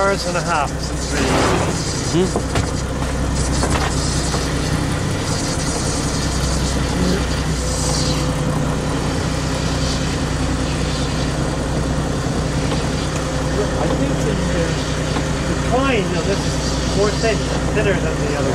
hours and a half since we. I think the, uh, the twine of this is more thin, thinner than the other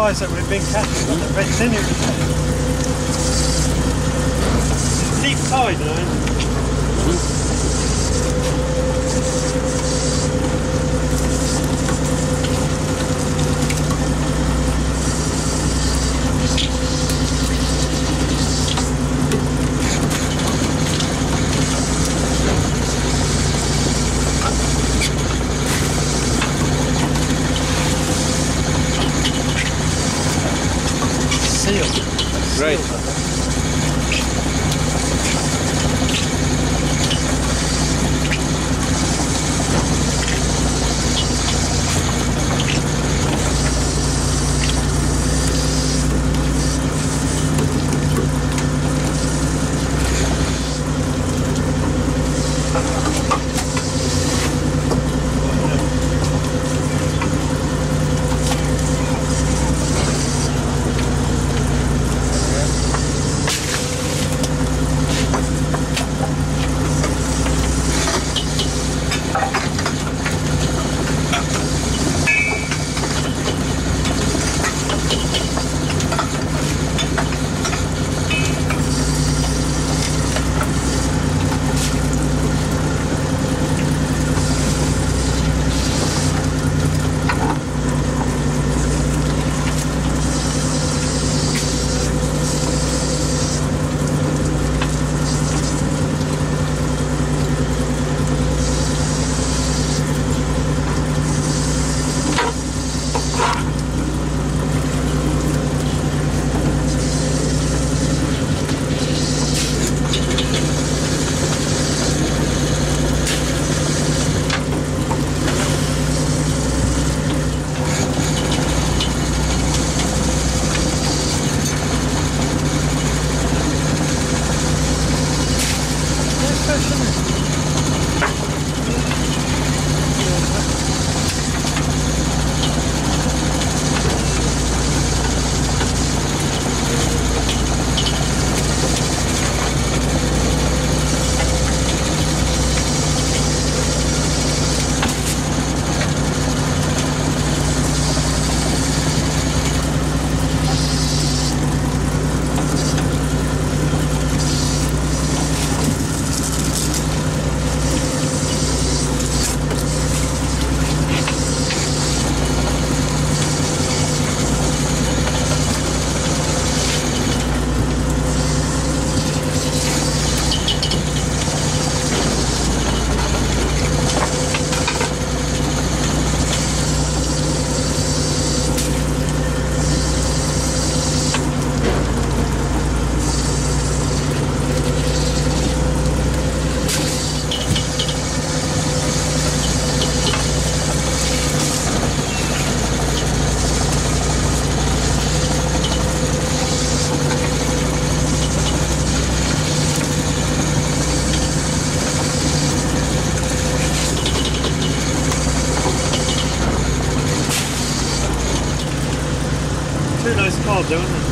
size that we've been catching on the red thinner. Deep tide now. нравится. all doing this.